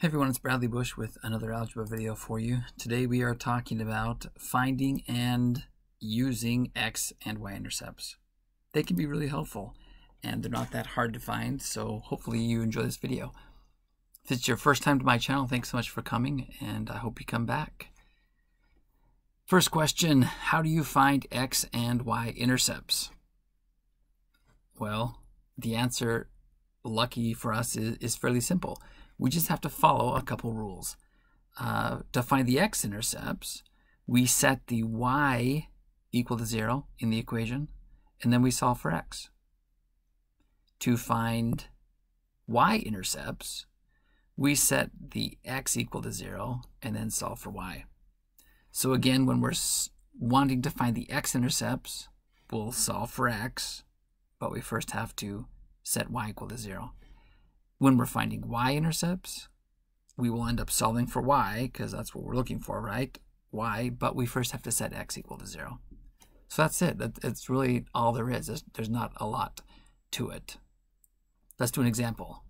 Hey everyone, it's Bradley Bush with another algebra video for you. Today we are talking about finding and using x and y intercepts. They can be really helpful and they're not that hard to find, so hopefully you enjoy this video. If it's your first time to my channel, thanks so much for coming and I hope you come back. First question, how do you find x and y intercepts? Well, the answer, lucky for us, is, is fairly simple we just have to follow a couple rules. Uh, to find the x-intercepts, we set the y equal to 0 in the equation, and then we solve for x. To find y-intercepts, we set the x equal to 0 and then solve for y. So again, when we're wanting to find the x-intercepts, we'll solve for x, but we first have to set y equal to 0 when we're finding y-intercepts, we will end up solving for y, because that's what we're looking for, right? y, but we first have to set x equal to 0. So that's it. That's really all there is. There's not a lot to it. Let's do an example.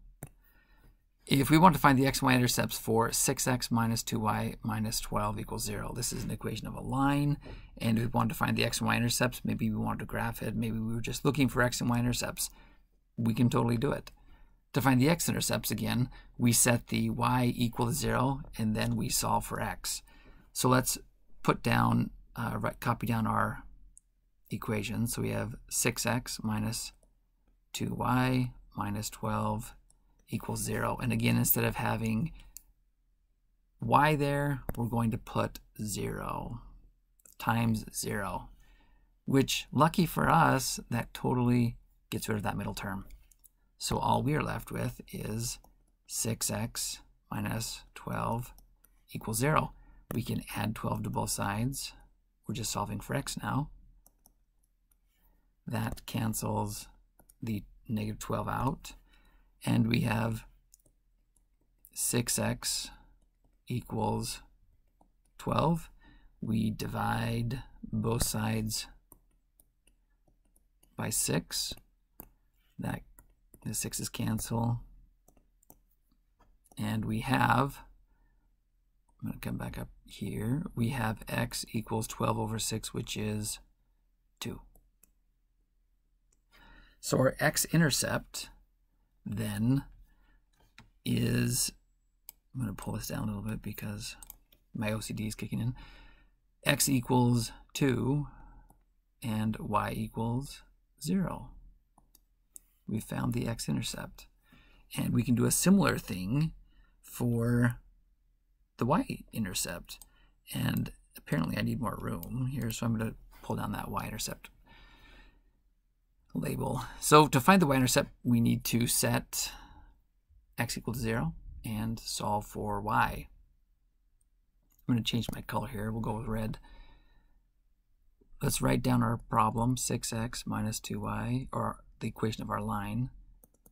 If we want to find the x and y intercepts for 6x minus 2y minus 12 equals 0, this is an equation of a line, and we want to find the x and y intercepts, maybe we want to graph it, maybe we were just looking for x and y intercepts, we can totally do it. To find the x-intercepts again, we set the y equal to 0, and then we solve for x. So let's put down, uh, right, copy down our equation. So we have 6x minus 2y minus 12 equals 0. And again, instead of having y there, we're going to put 0 times 0, which, lucky for us, that totally gets rid of that middle term. So all we are left with is 6x minus 12 equals 0. We can add 12 to both sides. We're just solving for x now. That cancels the negative 12 out. And we have 6x equals 12. We divide both sides by 6. That the sixes cancel. And we have, I'm going to come back up here, we have x equals 12 over 6, which is 2. So our x-intercept then is, I'm going to pull this down a little bit because my OCD is kicking in. x equals 2 and y equals 0 we found the x-intercept. And we can do a similar thing for the y-intercept. And apparently I need more room here, so I'm going to pull down that y-intercept label. So to find the y-intercept, we need to set x equal to 0 and solve for y. I'm going to change my color here. We'll go with red. Let's write down our problem, 6x minus 2y, or the equation of our line,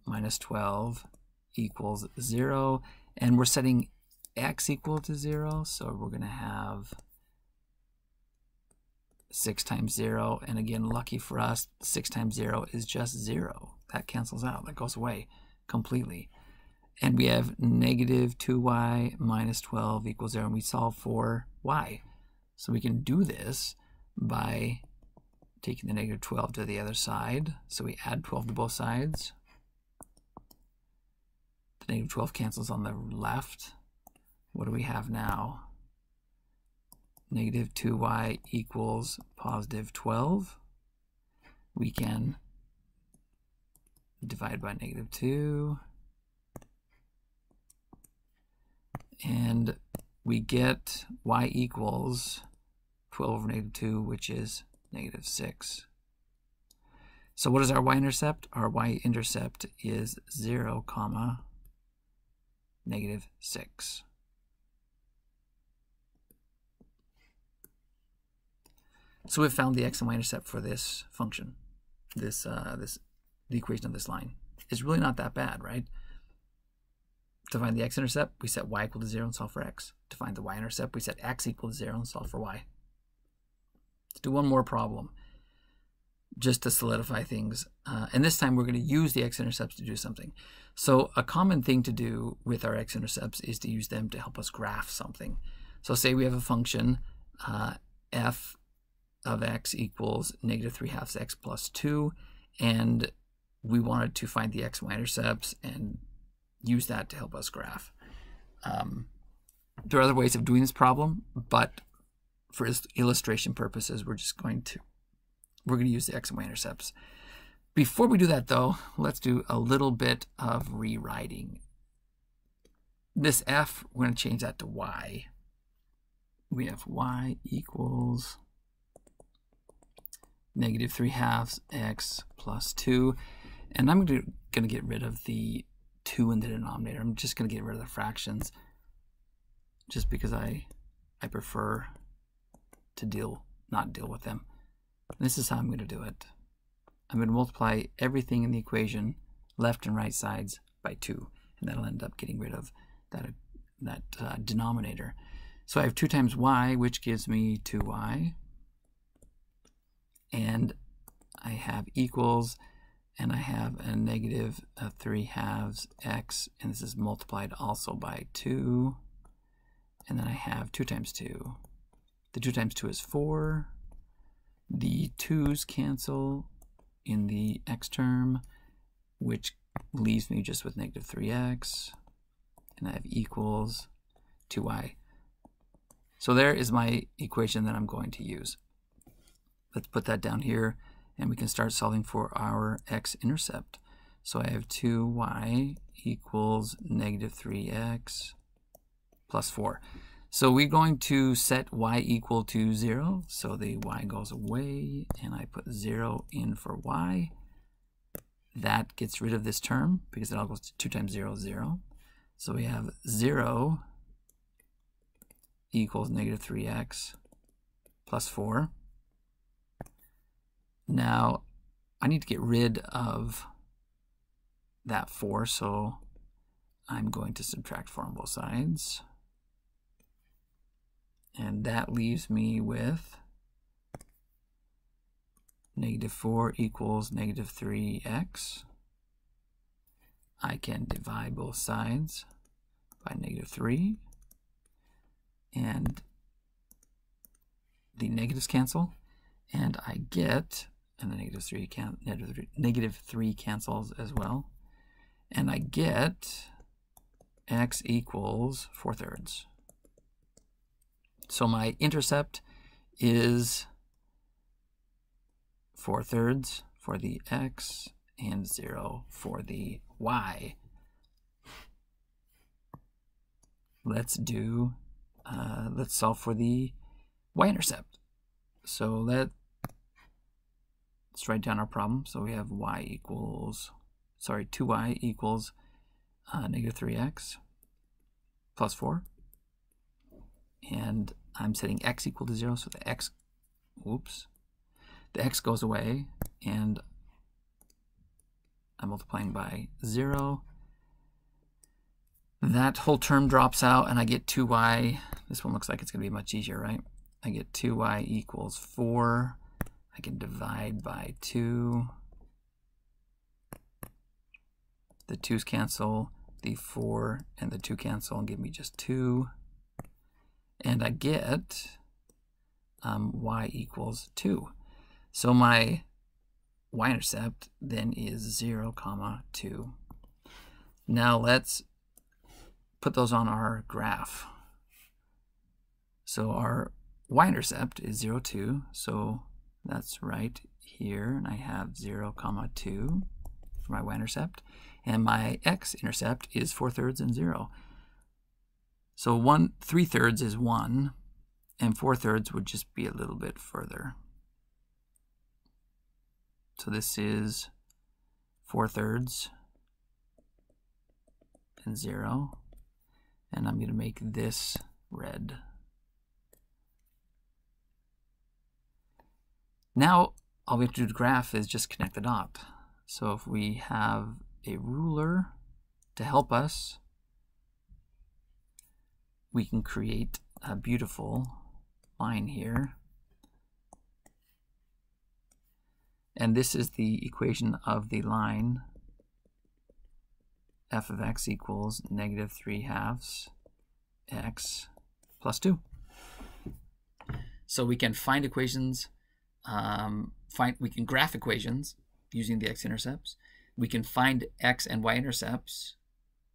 minus 12 equals 0. And we're setting x equal to 0, so we're going to have 6 times 0. And again, lucky for us, 6 times 0 is just 0. That cancels out. That goes away completely. And we have negative 2y minus 12 equals 0, and we solve for y. So we can do this by taking the negative 12 to the other side. So we add 12 to both sides. The negative 12 cancels on the left. What do we have now? Negative 2y equals positive 12. We can divide by negative 2. And we get y equals 12 over negative 2, which is negative 6. So what is our y-intercept? Our y-intercept is 0, comma, negative 6. So we've found the x and y-intercept for this function, this, uh, this, the equation of this line. It's really not that bad, right? To find the x-intercept, we set y equal to 0 and solve for x. To find the y-intercept, we set x equal to 0 and solve for y. Do one more problem. just to solidify things. Uh, and this time we're going to use the x-intercepts to do something. So a common thing to do with our x-intercepts is to use them to help us graph something. So say we have a function uh, f of x equals negative 3 halves x plus 2, and we wanted to find the x-intercepts and use that to help us graph. Um, there are other ways of doing this problem, but for illustration purposes, we're just going to we're going to use the x and y intercepts. Before we do that, though, let's do a little bit of rewriting. This f, we're going to change that to y. We have y equals negative 3 halves x plus 2. And I'm going to get rid of the 2 in the denominator. I'm just going to get rid of the fractions just because I, I prefer to deal, not deal with them. This is how I'm going to do it. I'm going to multiply everything in the equation, left and right sides, by 2. And that'll end up getting rid of that, that uh, denominator. So I have 2 times y, which gives me 2y. And I have equals, and I have a negative of 3 halves x, and this is multiplied also by 2. And then I have 2 times 2. The 2 times 2 is 4. The 2's cancel in the x term, which leaves me just with negative 3x. And I have equals 2y. So there is my equation that I'm going to use. Let's put that down here, and we can start solving for our x-intercept. So I have 2y equals negative 3x plus 4. So we're going to set y equal to 0. So the y goes away, and I put 0 in for y. That gets rid of this term, because it all goes to 2 times 0 is 0. So we have 0 equals negative 3x plus 4. Now, I need to get rid of that 4, so I'm going to subtract 4 on both sides. And that leaves me with negative 4 equals negative 3x. I can divide both sides by negative 3. And the negatives cancel. And I get, and the negative 3, can, negative 3, negative 3 cancels as well. And I get x equals 4 thirds. So my intercept is 4 thirds for the x and 0 for the y. Let's do, uh, let's solve for the y-intercept. So let, let's write down our problem. So we have y equals, sorry, 2y equals uh, negative 3x plus 4 and I'm setting x equal to 0, so the x, whoops, the x goes away, and I'm multiplying by 0. That whole term drops out, and I get 2y. This one looks like it's going to be much easier, right? I get 2y equals 4. I can divide by 2. The 2's cancel, the 4 and the 2 cancel and give me just 2 and I get um, y equals 2. So my y-intercept then is 0, comma 2. Now let's put those on our graph. So our y-intercept is 0, 2, so that's right here, and I have 0, comma 2 for my y-intercept, and my x-intercept is 4 thirds and 0. So one three thirds is one, and four thirds would just be a little bit further. So this is four thirds and zero. And I'm going to make this red. Now, all we have to do to graph is just connect the dot. So if we have a ruler to help us, we can create a beautiful line here. And this is the equation of the line f of x equals negative 3 halves x plus 2. So we can find equations, um, find we can graph equations using the x-intercepts. We can find x and y-intercepts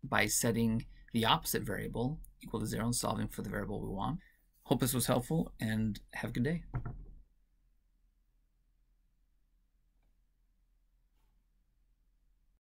by setting the opposite variable equal to 0 and solving for the variable we want. Hope this was helpful and have a good day.